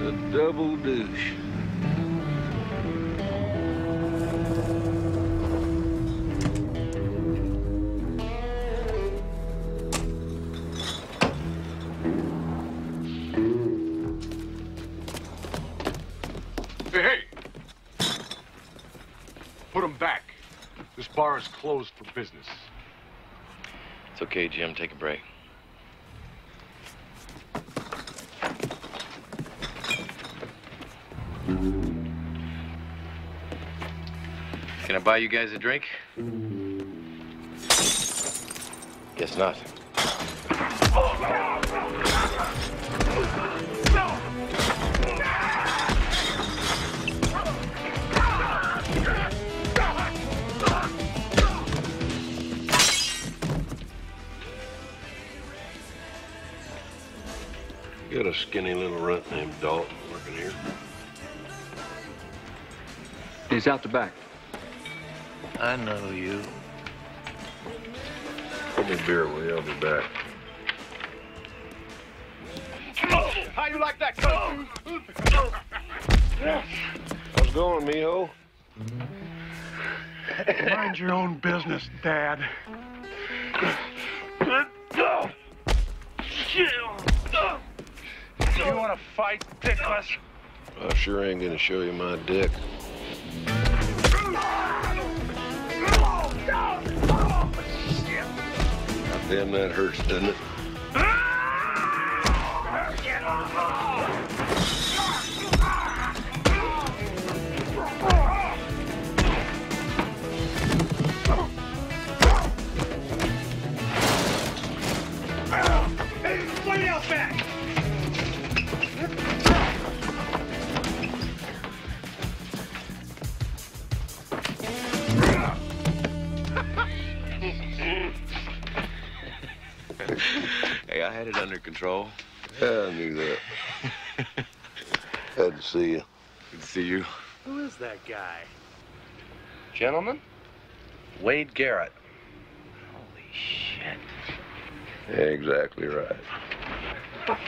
Double Deuce. Hey, hey! Put him back. This bar is closed for business. It's okay, Jim. Take a break. Can I buy you guys a drink? Guess not. You got a skinny little runt named Dalton working here. He's out the back. I know you. Pour me beer, will you? I'll be back. How you like that, Kung How's it going, mijo? Mind your own business, Dad. You want to fight, dickless? I sure ain't gonna show you my dick. Damn, that hurts, doesn't it? Hey, I had it under control. Yeah, I knew that. Had to see you. Good to see you. Who is that guy? Gentlemen, Wade Garrett. Holy shit. Yeah, exactly right.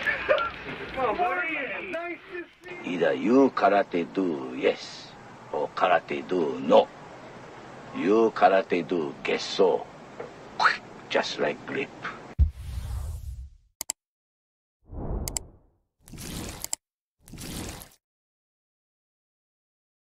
Either you karate do yes or karate do no. You karate do gesso. Just like grip.